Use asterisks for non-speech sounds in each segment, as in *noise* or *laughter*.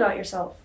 about yourself.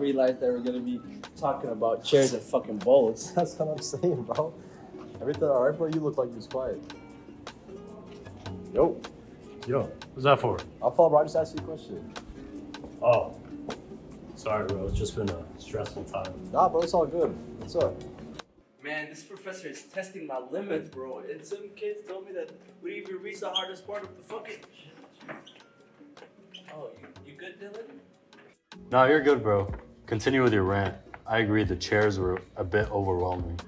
Not realize they were gonna be talking about chairs and fucking bowls. *laughs* That's what I'm saying, bro. Everything alright, bro? You look like you was quiet. Yo, Yo, what's that for? I thought bro, I just asked you a question. Oh, sorry, bro. It's just been a stressful time. Nah, bro, it's all good. What's up? Man, this professor is testing my limits, bro. And some kids told me that we didn't even reach the hardest part of the fucking. Oh, you, you good, Dylan? No, you're good, bro. Continue with your rant. I agree the chairs were a bit overwhelming.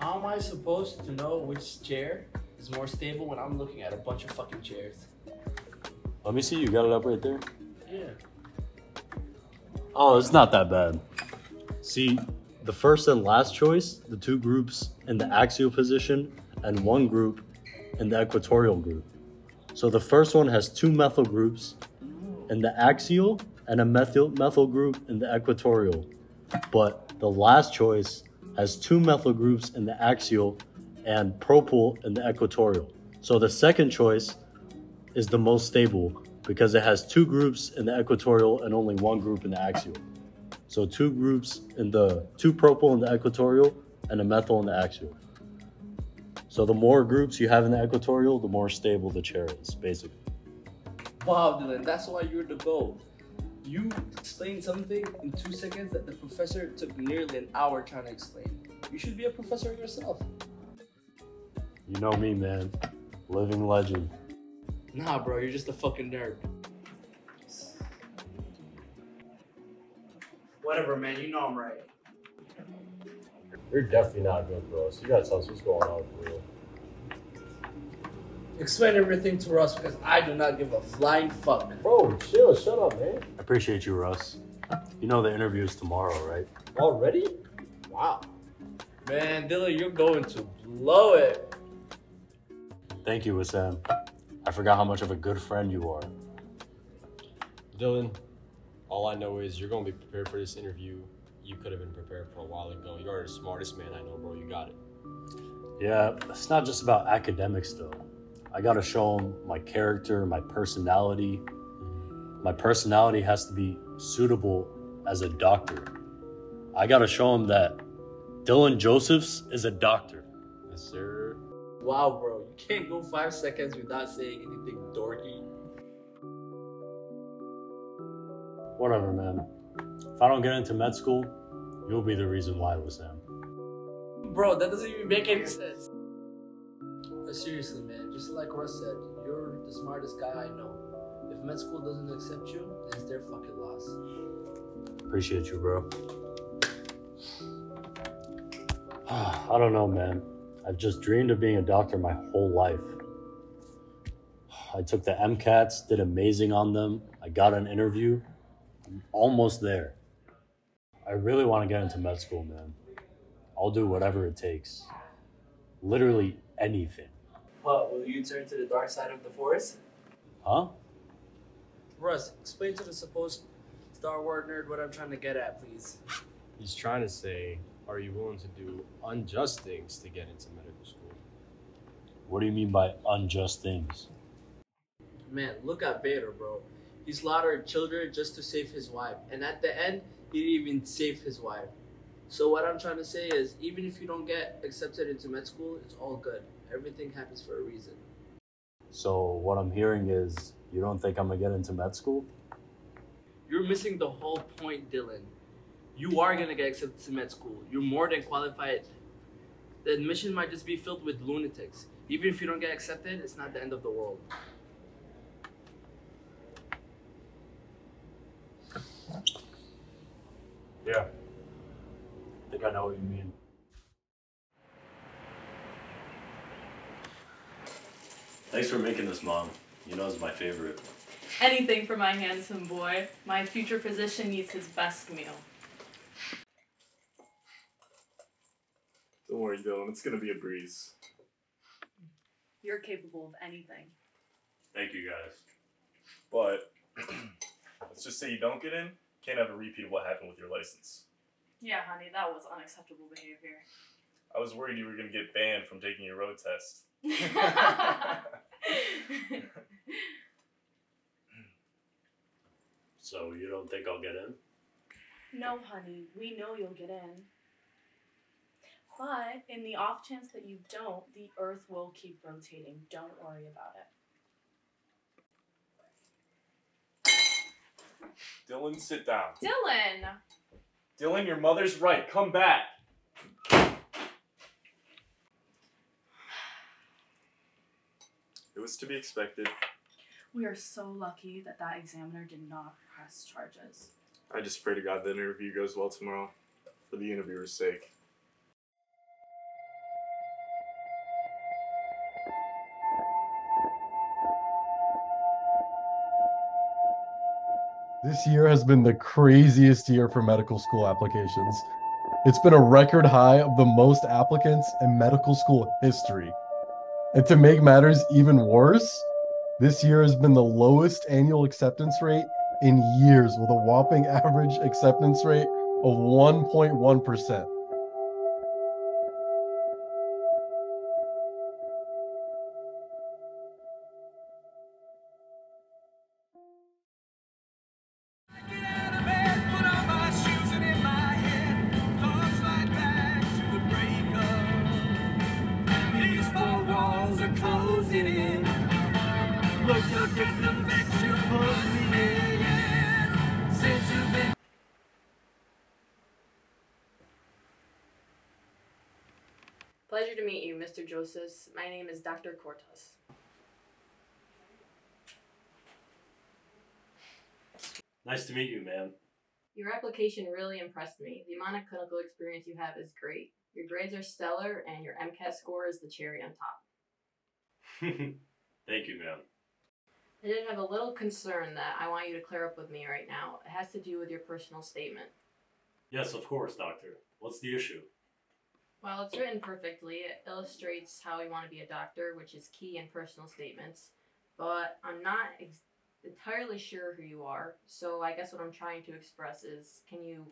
How am I supposed to know which chair is more stable when I'm looking at a bunch of fucking chairs? Let me see, you got it up right there? Yeah. Oh, it's not that bad. See, the first and last choice, the two groups in the axial position and one group in the equatorial group. So the first one has two methyl groups and the axial and a methyl methyl group in the equatorial. But the last choice has two methyl groups in the axial and propyl in the equatorial. So the second choice is the most stable because it has two groups in the equatorial and only one group in the axial. So two groups in the two propyl in the equatorial and a methyl in the axial. So the more groups you have in the equatorial, the more stable the chair is, basically. Wow, Dylan, that's why you're the GOAT. You explained something in two seconds that the professor took nearly an hour trying to explain. You should be a professor yourself. You know me, man. Living legend. Nah, bro, you're just a fucking nerd. Whatever, man, you know I'm right. You're definitely not good, bro. So you gotta tell us what's going on for real. Explain everything to Russ because I do not give a flying fuck. Bro, chill, shut up, man. Appreciate you, Russ. You know the interview is tomorrow, right? Already? Wow. Man, Dylan, you're going to blow it. Thank you, Wisam. I forgot how much of a good friend you are. Dylan, all I know is you're gonna be prepared for this interview. You could have been prepared for a while ago. You are the smartest man I know, bro. You got it. Yeah, it's not just about academics though. I gotta show them my character, my personality. My personality has to be suitable as a doctor. I gotta show him that Dylan Josephs is a doctor. Yes, sir. Wow, bro, you can't go five seconds without saying anything dorky. Whatever, man. If I don't get into med school, you'll be the reason why it was him. Bro, that doesn't even make any sense. But seriously, man, just like Russ said, you're the smartest guy I know. If med school doesn't accept you, it's their fucking loss. Appreciate you, bro. *sighs* I don't know, man. I've just dreamed of being a doctor my whole life. I took the MCATs, did amazing on them. I got an interview. I'm almost there. I really want to get into med school, man. I'll do whatever it takes. Literally anything. What, will you turn to the dark side of the force? Huh? Russ, explain to the supposed Star Wars nerd what I'm trying to get at, please. He's trying to say, are you willing to do unjust things to get into medical school? What do you mean by unjust things? Man, look at Vader, bro. He slaughtered children just to save his wife, and at the end, he didn't even save his wife. So what I'm trying to say is, even if you don't get accepted into med school, it's all good. Everything happens for a reason. So, what I'm hearing is you don't think I'm gonna get into med school? You're missing the whole point, Dylan. You are gonna get accepted to med school. You're more than qualified. The admission might just be filled with lunatics. Even if you don't get accepted, it's not the end of the world. Yeah. I think I know what you mean. Thanks for making this, Mom. You know it's my favorite. Anything for my handsome boy. My future physician needs his best meal. Don't worry, Dylan. It's gonna be a breeze. You're capable of anything. Thank you, guys. But *clears throat* let's just say you don't get in. Can't have a repeat of what happened with your license. Yeah, honey, that was unacceptable behavior. I was worried you were gonna get banned from taking your road test. *laughs* *laughs* *laughs* So, you don't think I'll get in? no, honey, we know you'll get in. But in the off chance that you don't, the earth will keep rotating. Don't worry about it. Dylan, sit down. Dylan! Dylan, your mother's right. Come back. It was to be expected. We are so lucky that that examiner did not press charges. I just pray to God the interview goes well tomorrow, for the interviewer's sake. This year has been the craziest year for medical school applications. It's been a record high of the most applicants in medical school history. And to make matters even worse, this year has been the lowest annual acceptance rate in years with a whopping *laughs* average acceptance rate of 1.1%. meet you, Mr. Joseph. My name is Dr. Kortas. Nice to meet you, man. Your application really impressed me. The amount of clinical experience you have is great. Your grades are stellar, and your MCAT score is the cherry on top. *laughs* Thank you, ma'am. I did have a little concern that I want you to clear up with me right now. It has to do with your personal statement. Yes, of course, doctor. What's the issue? While it's written perfectly, it illustrates how you want to be a doctor, which is key in personal statements. But I'm not ex- entirely sure who you are, so I guess what I'm trying to express is can you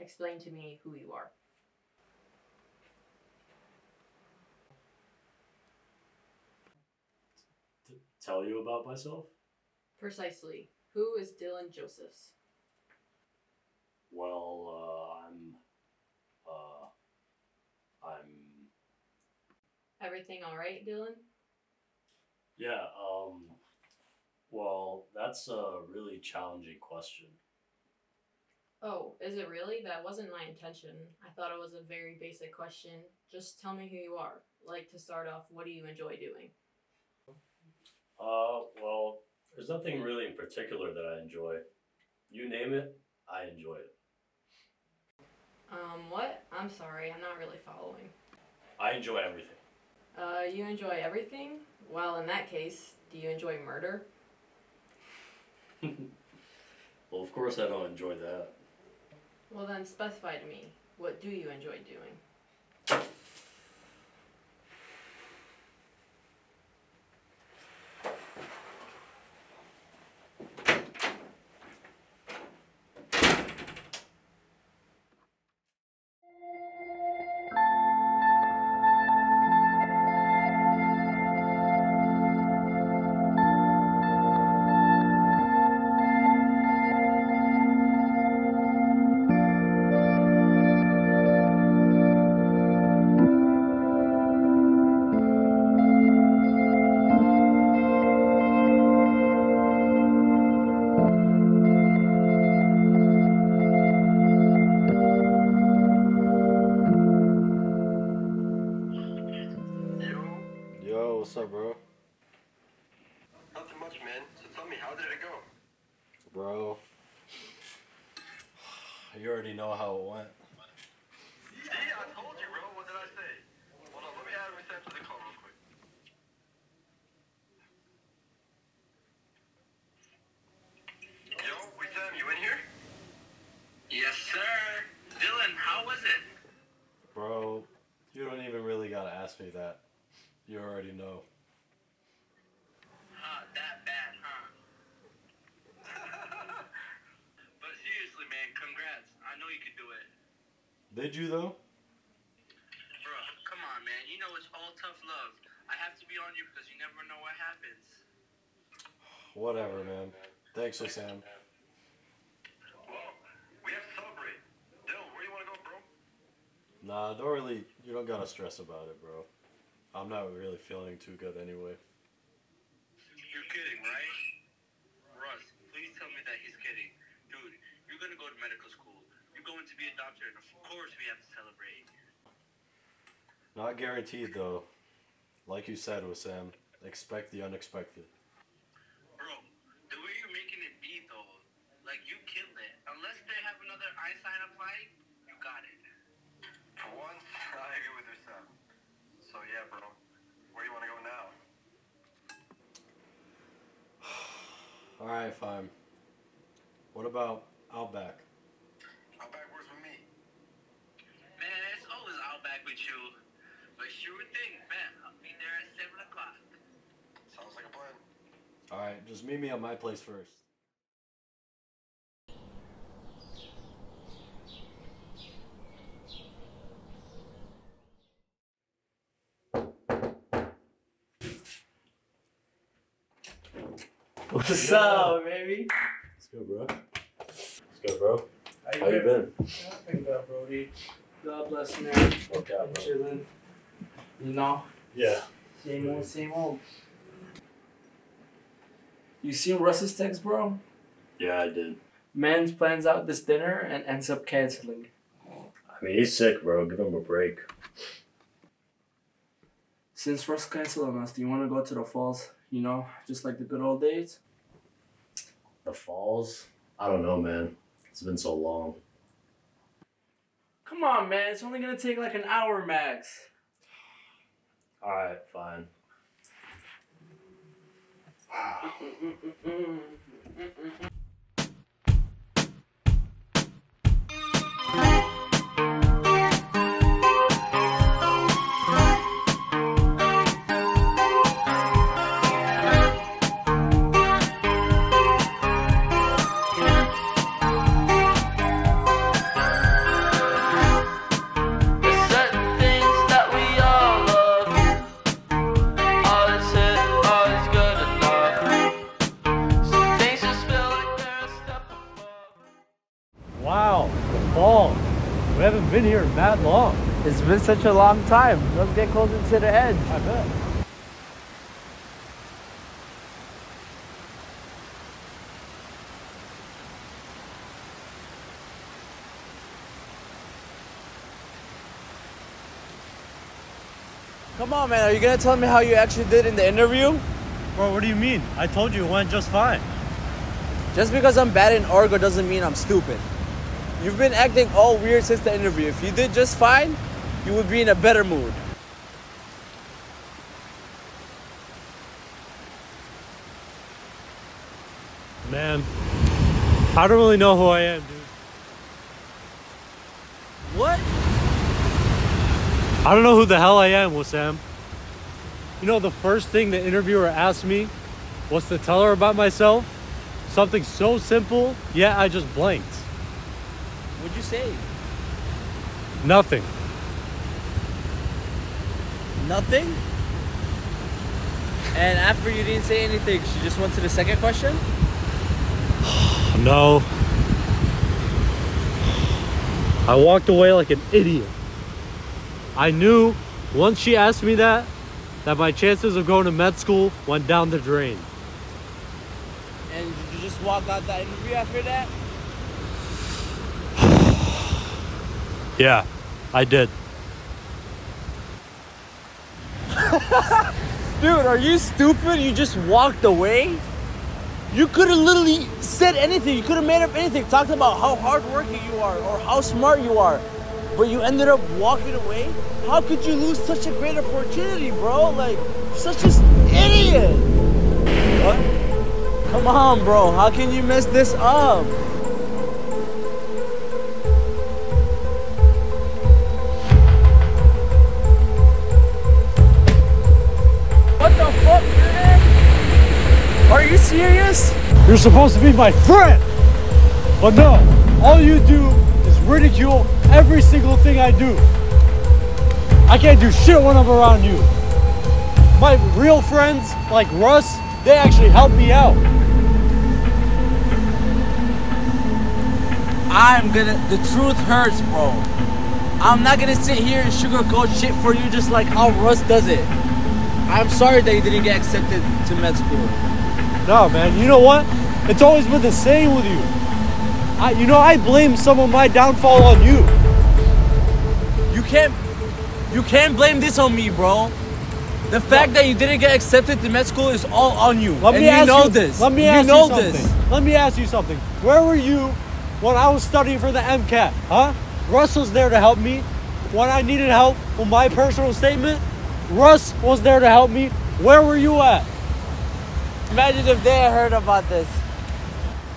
explain to me who you are? T- tell you about myself? Precisely. Who is Dylan Josephs? Well, uh, I'm. Uh, I'm. Everything all right, Dylan? Yeah, um, well, that's a really challenging question. Oh, is it really? That wasn't my intention. I thought it was a very basic question. Just tell me who you are. Like to start off, what do you enjoy doing? Uh, well, there's nothing really in particular that I enjoy. You name it, I enjoy it. Um, what? I'm sorry, I'm not really following. I enjoy everything. Uh, you enjoy everything? Well, in that case, do you enjoy murder? *laughs* Well, of course I don't enjoy that. Well, then specify to me. What do you enjoy doing? You already know. Huh, that bad, huh? *laughs* but seriously, man, congrats. I know you could do it. Did you, though? Bro, come on, man. You know it's all tough love. I have to be on you because you never know what happens. Whatever, man. Thanks, Sam. Well, we have to celebrate. Dylan, where do you want to go, bro? Nah, don't really. You don't gotta stress about it, bro. I'm not really feeling too good anyway. You're kidding, right? Russ, please tell me that he's kidding. Dude, you're gonna go to medical school. You're going to be a doctor, and of course we have to celebrate. Not guaranteed, though. Like you said, Sam, expect the unexpected. Bro, the way you're making it be, though, like you killed it. Unless they have another Einstein applied, you got it. For once, I agree with Wisam. So yeah, bro. Where do you want to go now? Alright, fine. What about Outback? Outback works with me. Man, it's always out back with you. But sure thing, man. I'll be there at 7 o'clock. Sounds like a plan. Alright, just meet me at my place first. What's up, baby? Let's go, bro. Let's go, bro. How you been? Nothing Brody. God bless, man. Okay, I'm bro. chilling. You know, Yeah. same old, same old. You seen Russ's text, bro? Yeah, I did. Man plans out this dinner and ends up canceling. I mean, he's sick, bro. Give him a break. Since Russ canceled on us, do you want to go to the falls? You know, just like the good old days? The falls? I don't know, man. It's been so long. Come on, man. It's only gonna take like an hour max. Alright, fine. There's *sighs* *sighs* *laughs* been here that long. It's been such a long time. Let's get closer to the edge. I bet. Come on, man. Are you gonna tell me how you actually did in the interview? Bro, what do you mean? I told you it went just fine. Just because I'm bad in Orgo doesn't mean I'm stupid. You've been acting all weird since the interview. If you did just fine, you would be in a better mood. Man, I don't really know who I am, dude. What? I don't know who the hell I am, Wisam. You know, the first thing the interviewer asked me was to tell her about myself. Something so simple, yet I just blanked. What'd you say? Nothing. Nothing? And after you didn't say anything, she just went to the second question? *sighs* No. I walked away like an idiot. I knew once she asked me that, that my chances of going to med school went down the drain. And did you just walk out that interview after that? *sighs* Yeah, I did. *laughs* Dude, are you stupid? You just walked away? You could have literally said anything. You could have made up anything. Talked about how hardworking you are or how smart you are. But you ended up walking away? How could you lose such a great opportunity, bro? Like, such an idiot. What? Come on, bro. How can you mess this up? Serious? You're supposed to be my friend! But no, all you do is ridicule every single thing I do. I can't do shit when I'm around you. My real friends, like Russ, they actually help me out. I'm gonna. The truth hurts, bro. I'm not gonna sit here and sugarcoat shit for you just like how Russ does it. I'm sorry that you didn't get accepted to med school. No, man, you know what? It's always been the same with you. I, you know, I blame some of my downfall on you. You can't. You can't blame this on me, bro. The fact that you didn't get accepted to med school is all on you. Let and me you ask know you, this. Let me you ask know you something. this. Let me ask you something. Where were you when I was studying for the MCAT? Huh? Russ was there to help me when I needed help with my personal statement. Russ was there to help me. Where were you at? Imagine if they heard about this.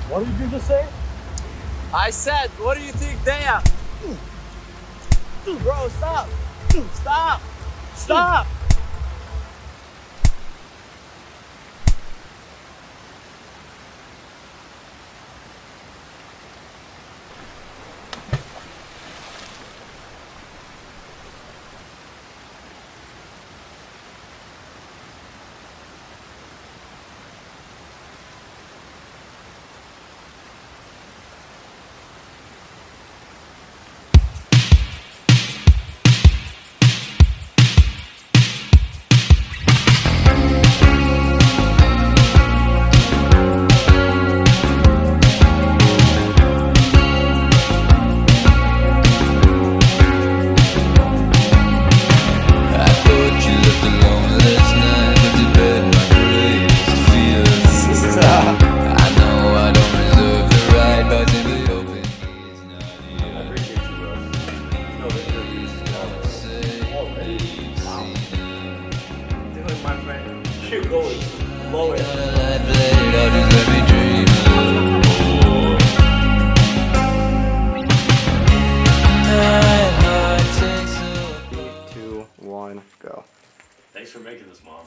What did you just say? I said, what do you think they are? Bro, stop. Stop. Stop. Alone. My heart takes a Two, one, go. Thanks for making this, mom.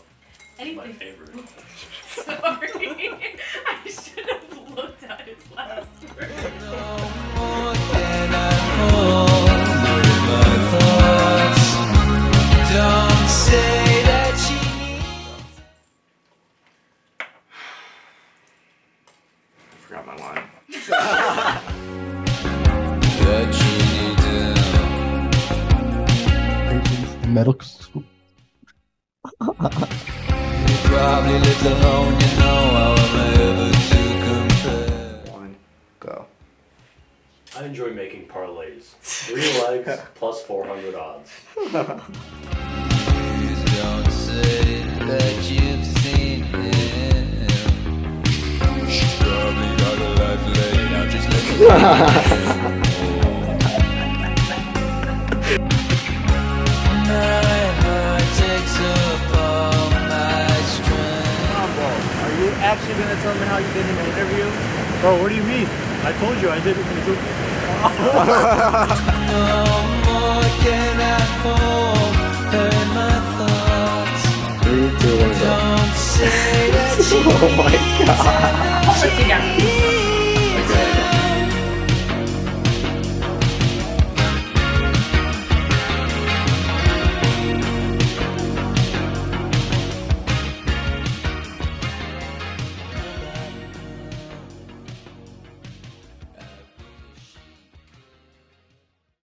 Anything. My favorite. Forgot my line. That she needs help. medical school. You probably lived alone, you know how am I ever to compare? One, go. I enjoy making parlays. Three *laughs* legs plus 400 odds. Please don't say that you've actually gonna tell me how you did in the interview? Bro, what do you mean? I told you I did it. No more can I hold her in my thoughts. Three, two, one, go. Don't say that you Oh my god. *laughs*